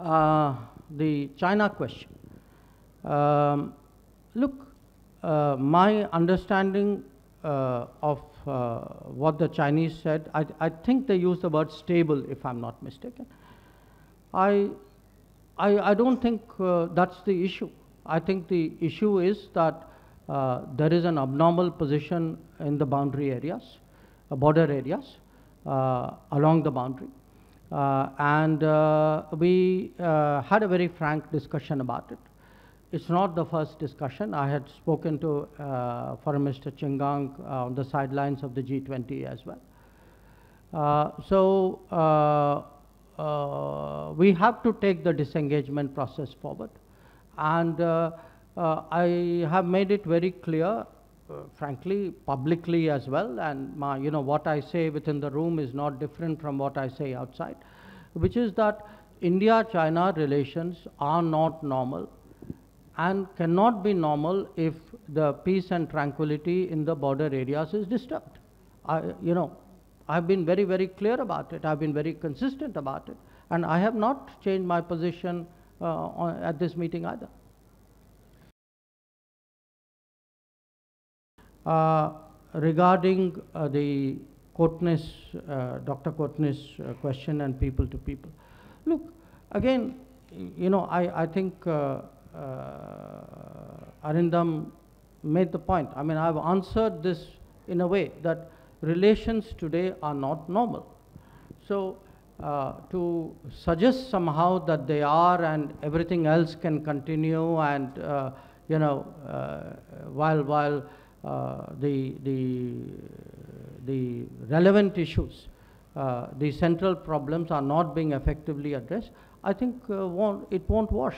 uh, the China question. Um, look, uh, my understanding uh, of uh, what the Chinese said, I, I think they used the word stable, if I'm not mistaken. I, I, I don't think uh, that's the issue. I think the issue is that uh, there is an abnormal position in the boundary areas, border areas, along the boundary. Uh, and uh, we uh, had a very frank discussion about it. It's not the first discussion. I had spoken to uh, Foreign Minister Qin Gang uh, on the sidelines of the G20 as well. Uh, so we have to take the disengagement process forward. And I have made it very clear, frankly, publicly as well, and my, you know, what I say within the room is not different from what I say outside, which is that India-China relations are not normal and cannot be normal if the peace and tranquility in the border areas is disturbed. I, you know, I've been very, very clear about it. I've been very consistent about it. And I have not changed my position uh, on, at this meeting either. Regarding uh, the Kotnis, uh, Dr. Kotnis uh, question and people to people. Look, again, you know, I, I think uh, uh, Arindam made the point. I mean, I've answered this in a way that relations today are not normal. So, uh, to suggest somehow that they are and everything else can continue and, uh, you know, uh, while, while uh, the, the, the relevant issues, uh, the central problems are not being effectively addressed, I think uh, won't, it won't wash.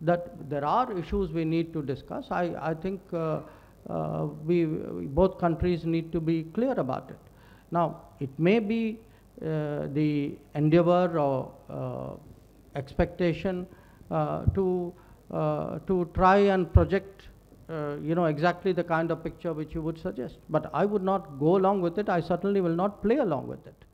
That there are issues we need to discuss. I, I think uh, uh, we, both countries need to be clear about it. Now, it may be uh, the endeavor or uh, expectation uh, to, uh, to try and project, uh, you know, exactly the kind of picture which you would suggest. But I would not go along with it. I certainly will not play along with it.